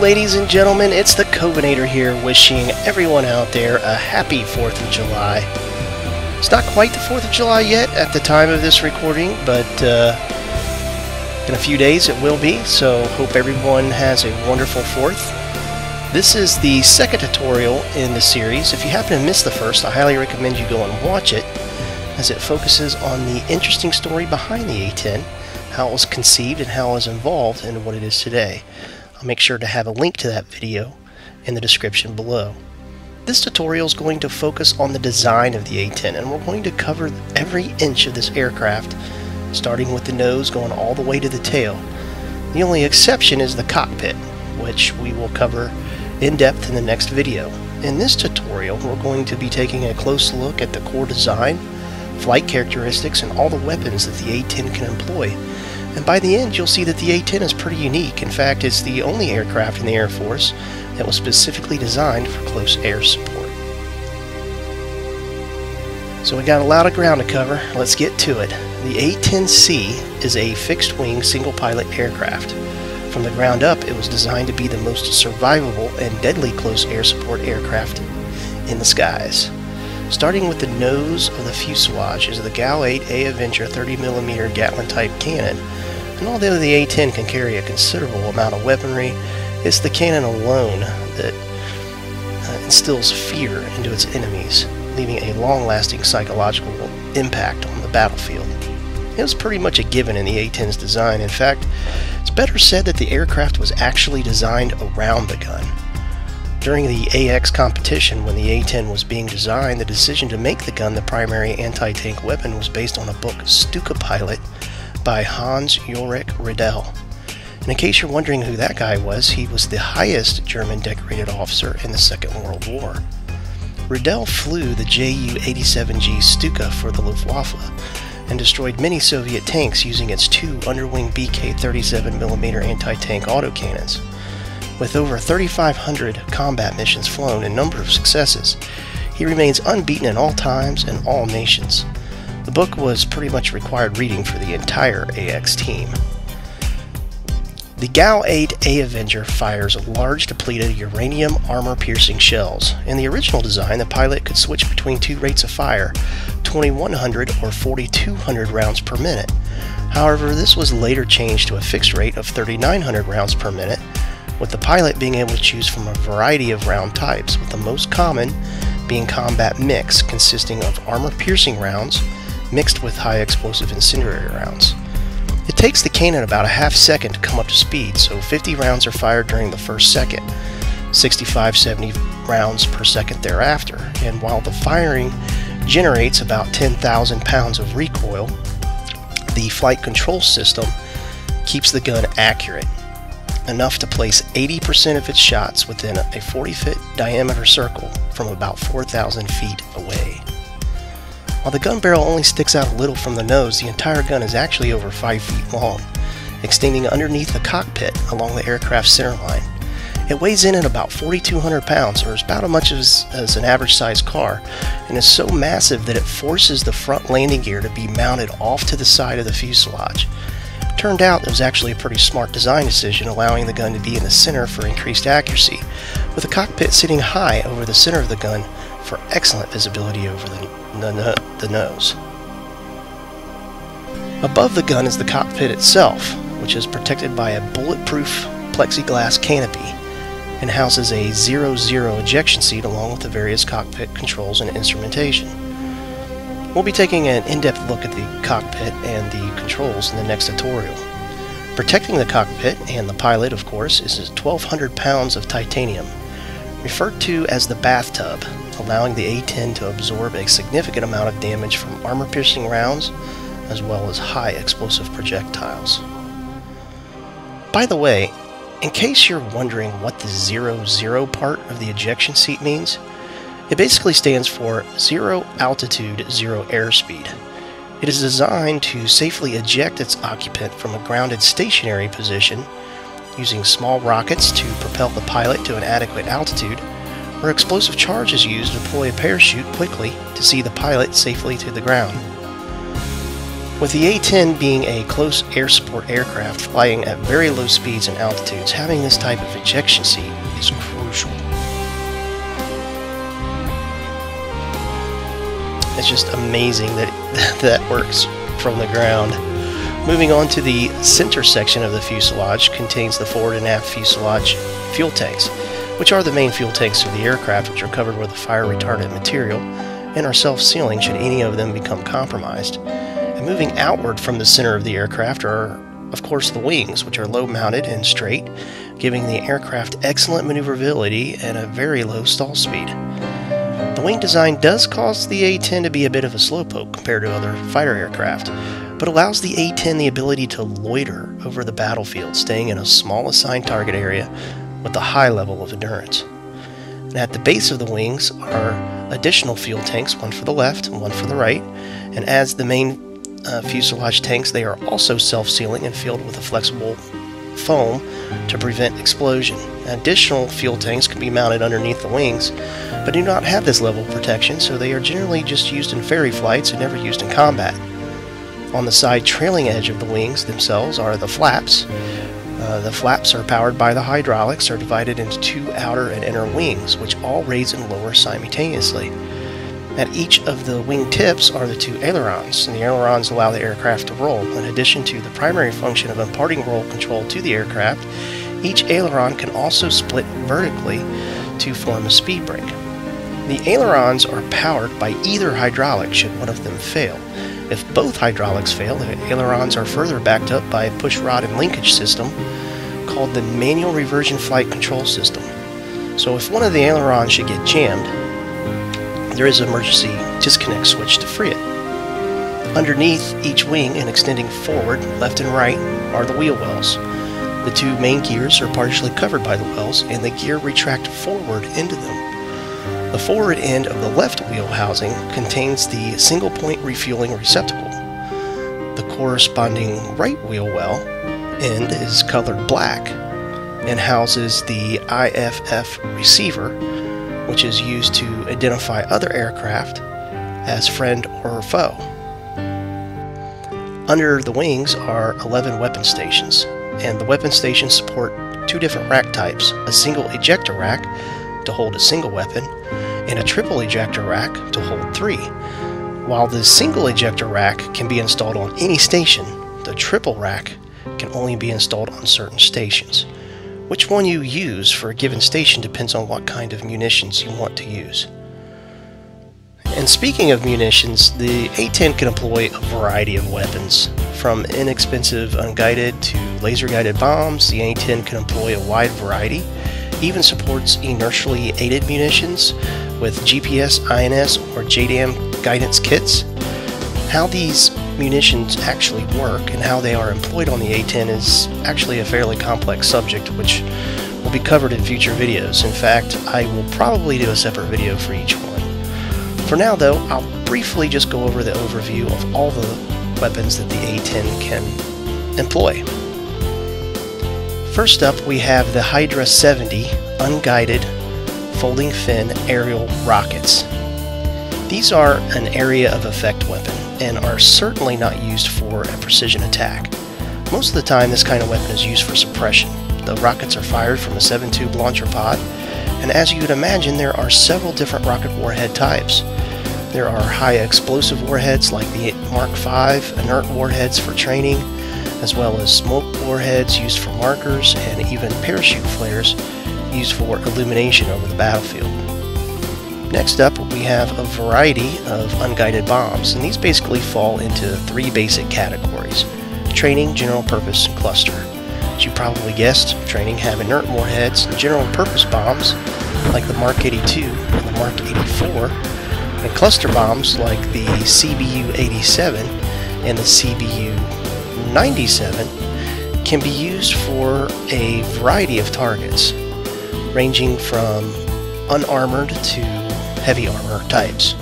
Ladies and gentlemen, it's the Kovinator here, wishing everyone out there a happy 4th of July. It's not quite the 4th of July yet at the time of this recording, but uh, in a few days it will be, so hope everyone has a wonderful 4th. This is the second tutorial in the series. If you happen to miss the first, I highly recommend you go and watch it, as it focuses on the interesting story behind the A10, how it was conceived and how it was involved in what it is today. I'll make sure to have a link to that video in the description below. This tutorial is going to focus on the design of the A-10 and we're going to cover every inch of this aircraft starting with the nose going all the way to the tail. The only exception is the cockpit which we will cover in depth in the next video. In this tutorial we're going to be taking a close look at the core design, flight characteristics, and all the weapons that the A-10 can employ and by the end, you'll see that the A-10 is pretty unique. In fact, it's the only aircraft in the Air Force that was specifically designed for close air support. So we got a lot of ground to cover. Let's get to it. The A-10C is a fixed-wing, single-pilot aircraft. From the ground up, it was designed to be the most survivable and deadly close air support aircraft in the skies. Starting with the nose of the fuselage is the GAU 8A Avenger 30mm Gatling-type cannon, and although the A-10 can carry a considerable amount of weaponry, it's the cannon alone that uh, instills fear into its enemies, leaving a long-lasting psychological impact on the battlefield. It was pretty much a given in the A-10's design. In fact, it's better said that the aircraft was actually designed around the gun. During the AX competition, when the A-10 was being designed, the decision to make the gun the primary anti-tank weapon was based on a book, Stuka Pilot, by Hans Ulrich Rudel. And in case you're wondering who that guy was, he was the highest German decorated officer in the Second World War. Rudel flew the Ju-87G Stuka for the Luftwaffe and destroyed many Soviet tanks using its two underwing BK 37mm anti-tank autocannons. With over 3,500 combat missions flown and number of successes, he remains unbeaten in all times and all nations. The book was pretty much required reading for the entire AX team. The GAU 8 A Avenger fires large depleted uranium armor-piercing shells. In the original design, the pilot could switch between two rates of fire, 2100 or 4200 rounds per minute. However, this was later changed to a fixed rate of 3900 rounds per minute with the pilot being able to choose from a variety of round types, with the most common being combat mix, consisting of armor-piercing rounds mixed with high explosive incendiary rounds. It takes the cannon about a half second to come up to speed, so 50 rounds are fired during the first second, 65-70 rounds per second thereafter, and while the firing generates about 10,000 pounds of recoil, the flight control system keeps the gun accurate enough to place 80% of its shots within a 40 foot diameter circle from about 4,000 feet away. While the gun barrel only sticks out a little from the nose, the entire gun is actually over 5 feet long, extending underneath the cockpit along the aircraft's center line. It weighs in at about 4,200 pounds, or about as much as, as an average sized car, and is so massive that it forces the front landing gear to be mounted off to the side of the fuselage. Turned out it was actually a pretty smart design decision, allowing the gun to be in the center for increased accuracy, with the cockpit sitting high over the center of the gun for excellent visibility over the, the, the nose. Above the gun is the cockpit itself, which is protected by a bulletproof plexiglass canopy and houses a 0-0 ejection seat along with the various cockpit controls and instrumentation. We'll be taking an in-depth look at the cockpit and the controls in the next tutorial. Protecting the cockpit, and the pilot of course, is 1200 pounds of titanium, referred to as the bathtub, allowing the A-10 to absorb a significant amount of damage from armor-piercing rounds, as well as high explosive projectiles. By the way, in case you're wondering what the 0-0 part of the ejection seat means, it basically stands for Zero Altitude, Zero Airspeed. It is designed to safely eject its occupant from a grounded stationary position using small rockets to propel the pilot to an adequate altitude, or explosive charge is used to deploy a parachute quickly to see the pilot safely to the ground. With the A-10 being a close air support aircraft flying at very low speeds and altitudes, having this type of ejection seat is crucial. It's just amazing that that works from the ground. Moving on to the center section of the fuselage contains the forward and aft fuselage fuel tanks, which are the main fuel tanks of the aircraft which are covered with a fire retardant material and are self-sealing should any of them become compromised. And moving outward from the center of the aircraft are of course the wings, which are low mounted and straight, giving the aircraft excellent maneuverability and a very low stall speed. The wing design does cause the A-10 to be a bit of a slowpoke compared to other fighter aircraft, but allows the A-10 the ability to loiter over the battlefield, staying in a small assigned target area with a high level of endurance. And at the base of the wings are additional fuel tanks, one for the left and one for the right, and as the main uh, fuselage tanks, they are also self-sealing and filled with a flexible foam to prevent explosion. Additional fuel tanks can be mounted underneath the wings, but do not have this level of protection, so they are generally just used in ferry flights and never used in combat. On the side trailing edge of the wings themselves are the flaps. Uh, the flaps are powered by the hydraulics, are divided into two outer and inner wings, which all raise and lower simultaneously. At each of the wing tips are the two ailerons, and the ailerons allow the aircraft to roll. In addition to the primary function of imparting roll control to the aircraft, each aileron can also split vertically to form a speed brake. The ailerons are powered by either hydraulic should one of them fail. If both hydraulics fail, the ailerons are further backed up by a push rod and linkage system called the manual reversion flight control system. So if one of the ailerons should get jammed, there is an emergency disconnect switch to free it. Underneath each wing and extending forward, left and right, are the wheel wells. The two main gears are partially covered by the wells, and the gear retract forward into them. The forward end of the left wheel housing contains the single point refueling receptacle. The corresponding right wheel well end is colored black and houses the IFF receiver which is used to identify other aircraft as friend or foe. Under the wings are 11 weapon stations, and the weapon stations support two different rack types a single ejector rack to hold a single weapon, and a triple ejector rack to hold three. While the single ejector rack can be installed on any station, the triple rack can only be installed on certain stations. Which one you use for a given station depends on what kind of munitions you want to use. And speaking of munitions, the A-10 can employ a variety of weapons. From inexpensive unguided to laser-guided bombs, the A-10 can employ a wide variety. even supports inertially aided munitions with GPS, INS, or JDAM guidance kits. How these munitions actually work and how they are employed on the A-10 is actually a fairly complex subject which will be covered in future videos. In fact, I will probably do a separate video for each one. For now though, I'll briefly just go over the overview of all the weapons that the A-10 can employ. First up, we have the Hydra 70 unguided folding fin aerial rockets. These are an area of effect weapon and are certainly not used for a precision attack. Most of the time this kind of weapon is used for suppression. The rockets are fired from a 7-tube launcher pod, and as you would imagine there are several different rocket warhead types. There are high explosive warheads like the Mark V, inert warheads for training, as well as smoke warheads used for markers, and even parachute flares used for illumination over the battlefield. Next up, we have a variety of unguided bombs, and these basically fall into three basic categories training, general purpose, and cluster. As you probably guessed, training have inert warheads, and general purpose bombs like the Mark 82 and the Mark 84, and cluster bombs like the CBU 87 and the CBU 97 can be used for a variety of targets, ranging from unarmored to heavy armor types.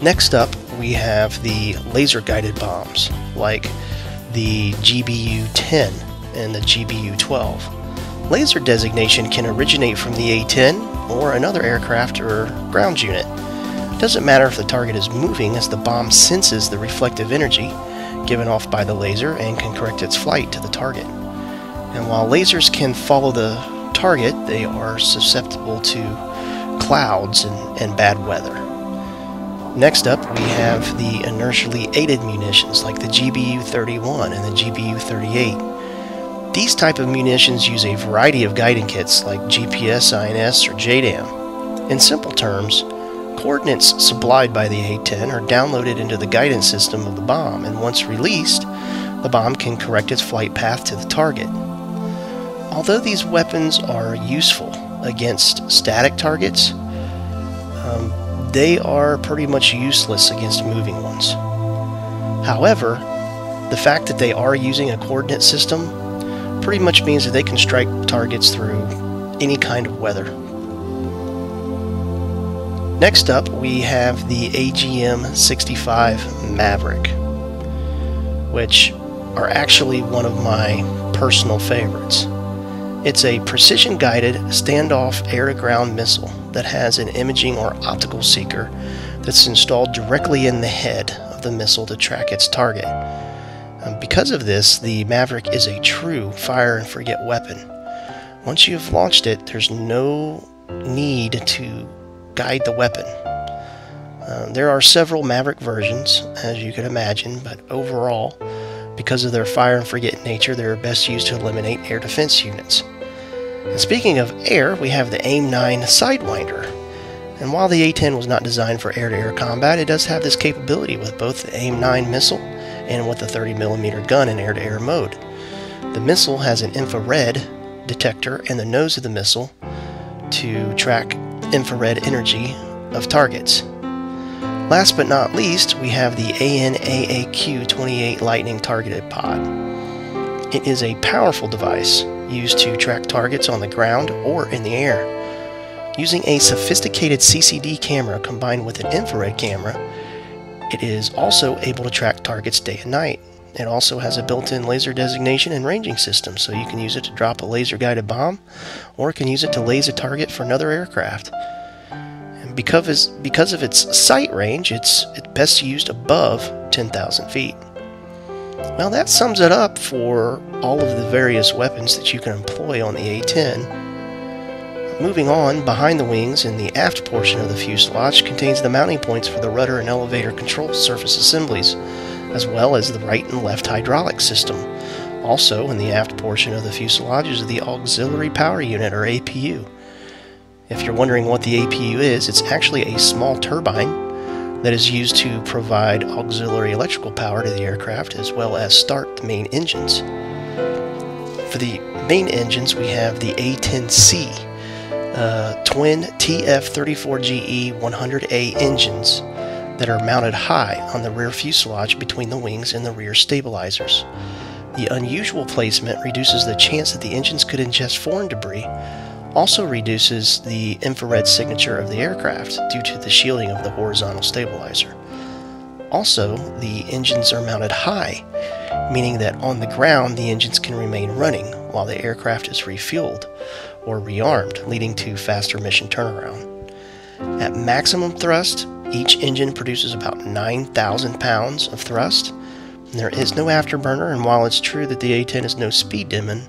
Next up, we have the laser guided bombs, like the GBU 10 and the GBU 12. Laser designation can originate from the A 10 or another aircraft or ground unit. It doesn't matter if the target is moving as the bomb senses the reflective energy given off by the laser and can correct its flight to the target. And while lasers can follow the target, they are susceptible to clouds and, and bad weather. Next up, we have the inertially aided munitions like the GBU-31 and the GBU-38. These type of munitions use a variety of guiding kits like GPS, INS, or JDAM. In simple terms, coordinates supplied by the A-10 are downloaded into the guidance system of the bomb, and once released, the bomb can correct its flight path to the target. Although these weapons are useful against static targets, um, they are pretty much useless against moving ones. However, the fact that they are using a coordinate system pretty much means that they can strike targets through any kind of weather. Next up, we have the AGM 65 Maverick, which are actually one of my personal favorites. It's a precision guided standoff air to ground missile that has an imaging or optical seeker that's installed directly in the head of the missile to track its target. Um, because of this, the Maverick is a true fire and forget weapon. Once you've launched it, there's no need to guide the weapon. Uh, there are several Maverick versions, as you can imagine, but overall, because of their fire and forget nature, they are best used to eliminate air defense units. And speaking of air, we have the AIM-9 Sidewinder. And while the A-10 was not designed for air-to-air -air combat, it does have this capability with both the AIM-9 missile and with a 30mm gun in air-to-air mode. The missile has an infrared detector in the nose of the missile to track infrared energy of targets. Last but not least, we have the AN/AAQ-28 Litening Targeted Pod. It is a powerful device used to track targets on the ground or in the air. Using a sophisticated CCD camera combined with an infrared camera, it is also able to track targets day and night. It also has a built-in laser designation and ranging system, so you can use it to drop a laser-guided bomb, or can use it to laze a target for another aircraft. And because, because of its sight range, it's, it's best used above 10,000 feet. Well, that sums it up for all of the various weapons that you can employ on the A-10. Moving on, behind the wings in the aft portion of the fuselage contains the mounting points for the rudder and elevator control surface assemblies, as well as the right and left hydraulic system. Also, in the aft portion of the fuselage is the Auxiliary Power Unit, or APU. If you're wondering what the APU is, it's actually a small turbine that is used to provide auxiliary electrical power to the aircraft as well as start the main engines. For the main engines, we have the A10C uh, twin TF34GE 100A engines that are mounted high on the rear fuselage between the wings and the rear stabilizers. The unusual placement reduces the chance that the engines could ingest foreign debris also reduces the infrared signature of the aircraft due to the shielding of the horizontal stabilizer. Also, the engines are mounted high, meaning that on the ground the engines can remain running while the aircraft is refueled or rearmed, leading to faster mission turnaround. At maximum thrust, each engine produces about 9,000 pounds of thrust. There is no afterburner, and while it's true that the A-10 is no speed demon,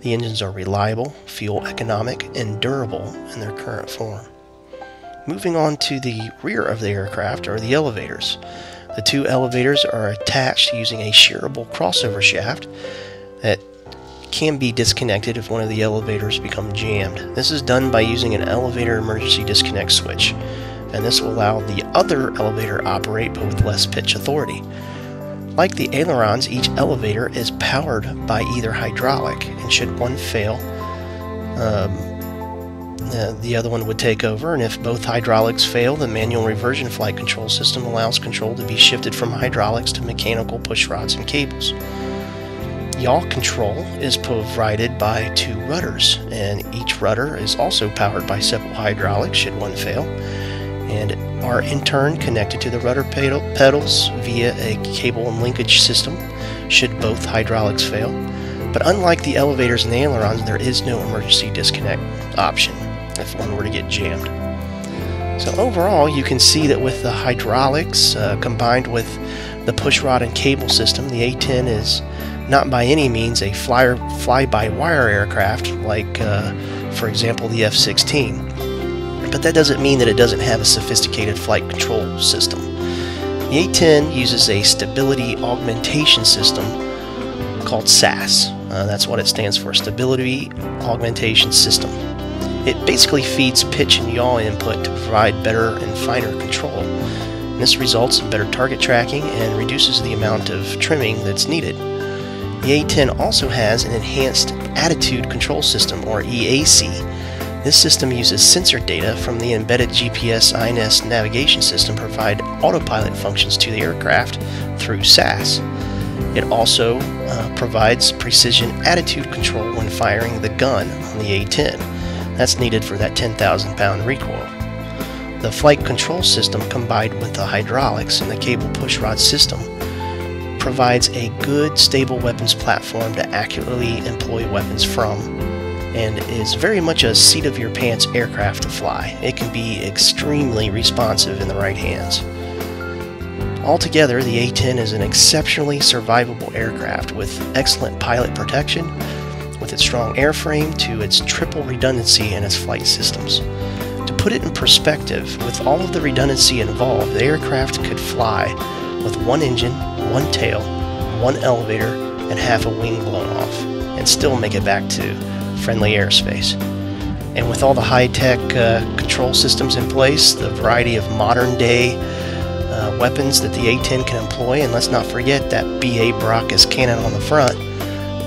the engines are reliable, fuel economic, and durable in their current form. Moving on to the rear of the aircraft are the elevators. The two elevators are attached using a shearable crossover shaft that can be disconnected if one of the elevators become jammed. This is done by using an elevator emergency disconnect switch, and this will allow the other elevator operate but with less pitch authority. Like the ailerons, each elevator is powered by either hydraulic, and should one fail, um, uh, the other one would take over, and if both hydraulics fail, the manual reversion flight control system allows control to be shifted from hydraulics to mechanical push rods and cables. Yaw control is provided by two rudders, and each rudder is also powered by several hydraulics should one fail and are in turn connected to the rudder pedal pedals via a cable and linkage system should both hydraulics fail. But unlike the elevators and the ailerons, there is no emergency disconnect option if one were to get jammed. So overall, you can see that with the hydraulics uh, combined with the pushrod and cable system, the A-10 is not by any means a flyer, fly-by-wire aircraft like, uh, for example, the F-16. But that doesn't mean that it doesn't have a sophisticated flight control system. The A-10 uses a stability augmentation system called SAS. Uh, that's what it stands for, Stability Augmentation System. It basically feeds pitch and yaw input to provide better and finer control. This results in better target tracking and reduces the amount of trimming that's needed. The A10 also has an enhanced attitude control system, or EAC. This system uses sensor data from the embedded GPS INS navigation system to provide autopilot functions to the aircraft through SAS. It also uh, provides precision attitude control when firing the gun on the A10. That's needed for that 10,000 pound recoil. The flight control system combined with the hydraulics and the cable pushrod system provides a good stable weapons platform to accurately employ weapons from and is very much a seat of your pants aircraft to fly. It can be extremely responsive in the right hands. Altogether, the A-10 is an exceptionally survivable aircraft with excellent pilot protection, with its strong airframe to its triple redundancy in its flight systems. To put it in perspective, with all of the redundancy involved, the aircraft could fly with one engine, one tail, one elevator, and half a wing blown off, and still make it back to friendly airspace. And with all the high-tech uh, control systems in place, the variety of modern-day uh, weapons that the A-10 can employ, and let's not forget that BA Brock is cannon on the front,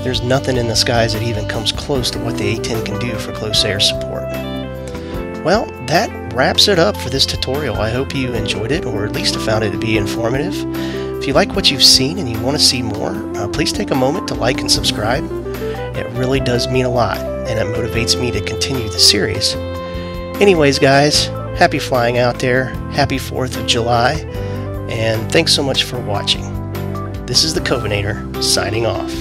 there's nothing in the skies that even comes close to what the A-10 can do for close air support. Well, that wraps it up for this tutorial. I hope you enjoyed it, or at least found it to be informative. If you like what you've seen and you want to see more, uh, please take a moment to like and subscribe. It really does mean a lot, and it motivates me to continue the series. Anyways, guys, happy flying out there, happy 4th of July, and thanks so much for watching. This is the Kovinator, signing off.